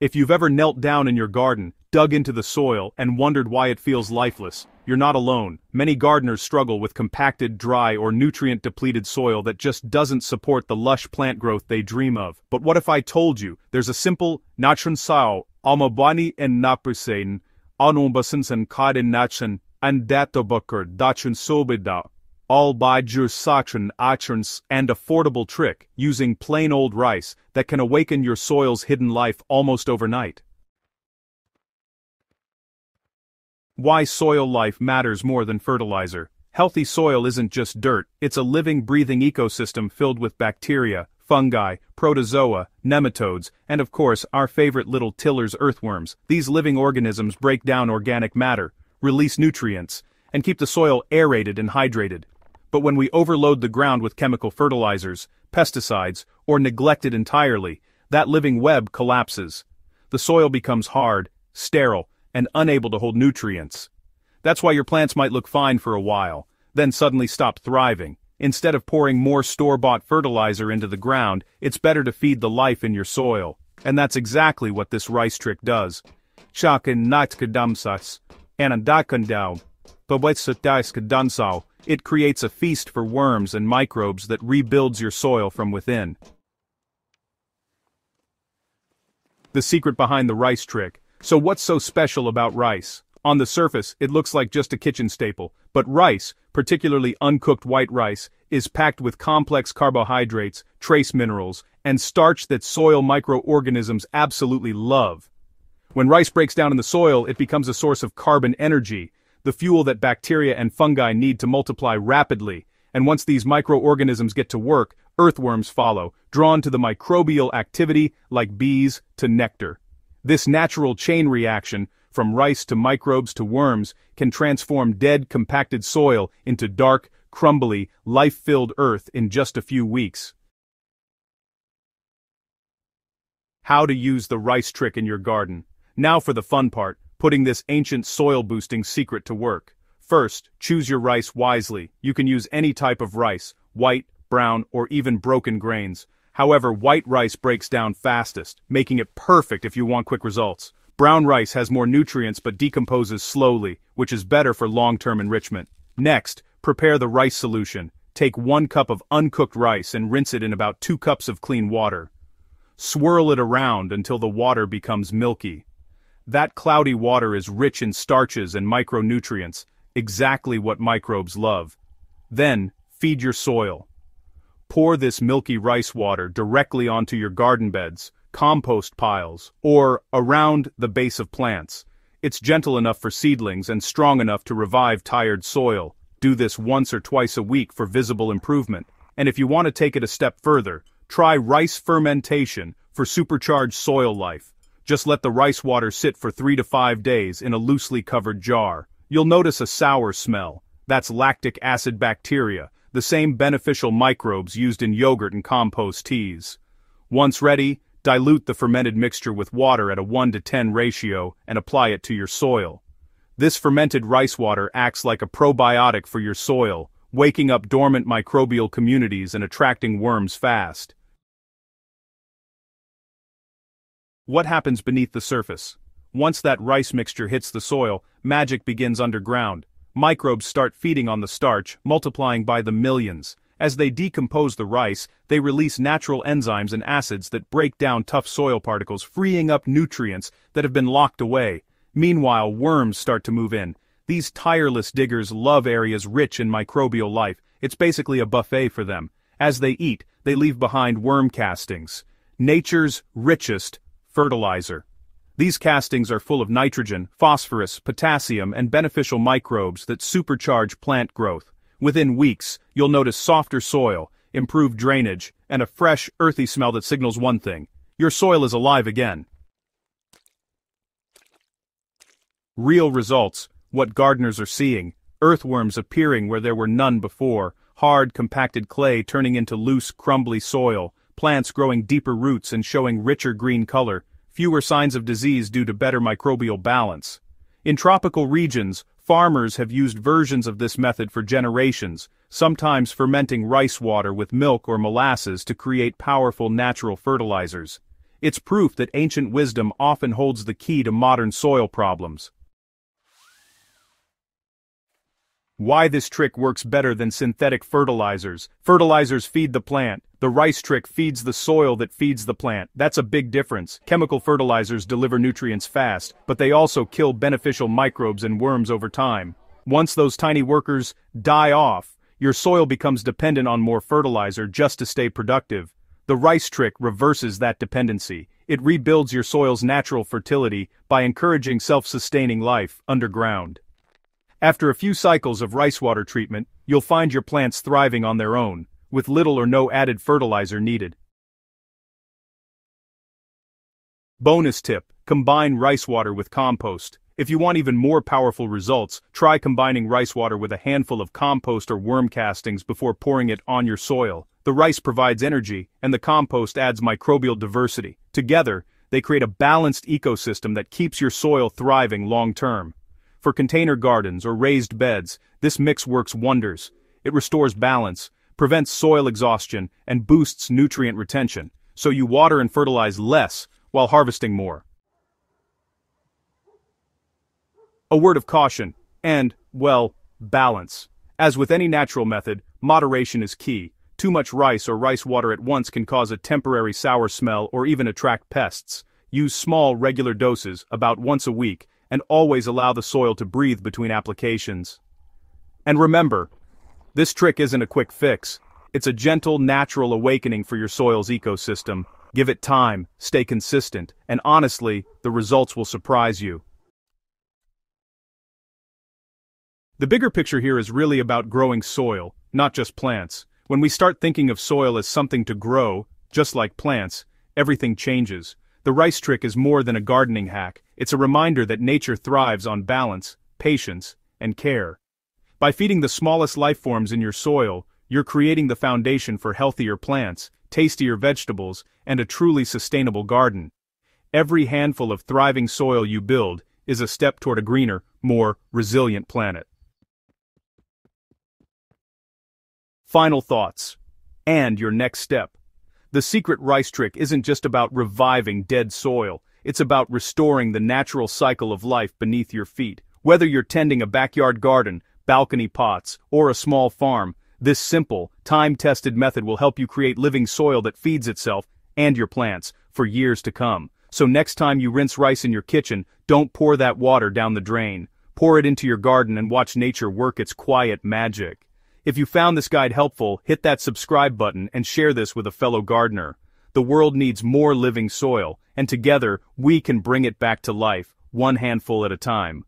If you've ever knelt down in your garden, dug into the soil, and wondered why it feels lifeless, you're not alone. Many gardeners struggle with compacted, dry, or nutrient-depleted soil that just doesn't support the lush plant growth they dream of. But what if I told you, there's a simple, natron sao, almabani and napusain, anumbasin and kadin nachan, and datobukar dachun sobida, all by Jursatran Achrans and affordable trick, using plain old rice, that can awaken your soil's hidden life almost overnight. Why soil life matters more than fertilizer. Healthy soil isn't just dirt, it's a living breathing ecosystem filled with bacteria, fungi, protozoa, nematodes, and of course our favorite little tillers earthworms. These living organisms break down organic matter, release nutrients, and keep the soil aerated and hydrated. But when we overload the ground with chemical fertilizers, pesticides, or neglect it entirely, that living web collapses. The soil becomes hard, sterile, and unable to hold nutrients. That's why your plants might look fine for a while, then suddenly stop thriving. Instead of pouring more store-bought fertilizer into the ground, it's better to feed the life in your soil. And that's exactly what this rice trick does. Anandakandau, it creates a feast for worms and microbes that rebuilds your soil from within. The secret behind the rice trick. So what's so special about rice? On the surface, it looks like just a kitchen staple, but rice, particularly uncooked white rice, is packed with complex carbohydrates, trace minerals, and starch that soil microorganisms absolutely love. When rice breaks down in the soil, it becomes a source of carbon energy, the fuel that bacteria and fungi need to multiply rapidly, and once these microorganisms get to work, earthworms follow, drawn to the microbial activity like bees to nectar. This natural chain reaction, from rice to microbes to worms, can transform dead compacted soil into dark, crumbly, life-filled earth in just a few weeks. How to use the rice trick in your garden. Now for the fun part, putting this ancient soil-boosting secret to work. First, choose your rice wisely. You can use any type of rice, white, brown, or even broken grains. However, white rice breaks down fastest, making it perfect if you want quick results. Brown rice has more nutrients but decomposes slowly, which is better for long-term enrichment. Next, prepare the rice solution. Take one cup of uncooked rice and rinse it in about two cups of clean water. Swirl it around until the water becomes milky. That cloudy water is rich in starches and micronutrients, exactly what microbes love. Then, feed your soil. Pour this milky rice water directly onto your garden beds, compost piles, or around the base of plants. It's gentle enough for seedlings and strong enough to revive tired soil. Do this once or twice a week for visible improvement. And if you want to take it a step further, try rice fermentation for supercharged soil life. Just let the rice water sit for 3 to 5 days in a loosely covered jar. You'll notice a sour smell. That's lactic acid bacteria, the same beneficial microbes used in yogurt and compost teas. Once ready, dilute the fermented mixture with water at a 1 to 10 ratio and apply it to your soil. This fermented rice water acts like a probiotic for your soil, waking up dormant microbial communities and attracting worms fast. What happens beneath the surface? Once that rice mixture hits the soil, magic begins underground. Microbes start feeding on the starch, multiplying by the millions. As they decompose the rice, they release natural enzymes and acids that break down tough soil particles, freeing up nutrients that have been locked away. Meanwhile, worms start to move in. These tireless diggers love areas rich in microbial life. It's basically a buffet for them. As they eat, they leave behind worm castings. Nature's richest, fertilizer. These castings are full of nitrogen, phosphorus, potassium, and beneficial microbes that supercharge plant growth. Within weeks, you'll notice softer soil, improved drainage, and a fresh, earthy smell that signals one thing. Your soil is alive again. Real results, what gardeners are seeing, earthworms appearing where there were none before, hard, compacted clay turning into loose, crumbly soil, plants growing deeper roots and showing richer green color, fewer signs of disease due to better microbial balance. In tropical regions, farmers have used versions of this method for generations, sometimes fermenting rice water with milk or molasses to create powerful natural fertilizers. It's proof that ancient wisdom often holds the key to modern soil problems. Why this trick works better than synthetic fertilizers. Fertilizers feed the plant. The rice trick feeds the soil that feeds the plant. That's a big difference. Chemical fertilizers deliver nutrients fast, but they also kill beneficial microbes and worms over time. Once those tiny workers die off, your soil becomes dependent on more fertilizer just to stay productive. The rice trick reverses that dependency. It rebuilds your soil's natural fertility by encouraging self-sustaining life underground. After a few cycles of rice water treatment, you'll find your plants thriving on their own, with little or no added fertilizer needed. Bonus tip, combine rice water with compost. If you want even more powerful results, try combining rice water with a handful of compost or worm castings before pouring it on your soil. The rice provides energy, and the compost adds microbial diversity. Together, they create a balanced ecosystem that keeps your soil thriving long-term. For container gardens or raised beds, this mix works wonders. It restores balance, prevents soil exhaustion, and boosts nutrient retention, so you water and fertilize less while harvesting more. A word of caution, and, well, balance. As with any natural method, moderation is key. Too much rice or rice water at once can cause a temporary sour smell or even attract pests. Use small regular doses, about once a week, and always allow the soil to breathe between applications. And remember, this trick isn't a quick fix. It's a gentle, natural awakening for your soil's ecosystem. Give it time, stay consistent, and honestly, the results will surprise you. The bigger picture here is really about growing soil, not just plants. When we start thinking of soil as something to grow, just like plants, everything changes. The rice trick is more than a gardening hack, it's a reminder that nature thrives on balance, patience, and care. By feeding the smallest life forms in your soil, you're creating the foundation for healthier plants, tastier vegetables, and a truly sustainable garden. Every handful of thriving soil you build is a step toward a greener, more resilient planet. Final thoughts. And your next step. The secret rice trick isn't just about reviving dead soil, it's about restoring the natural cycle of life beneath your feet. Whether you're tending a backyard garden, balcony pots, or a small farm, this simple, time-tested method will help you create living soil that feeds itself and your plants for years to come. So next time you rinse rice in your kitchen, don't pour that water down the drain. Pour it into your garden and watch nature work its quiet magic. If you found this guide helpful, hit that subscribe button and share this with a fellow gardener. The world needs more living soil, and together, we can bring it back to life, one handful at a time.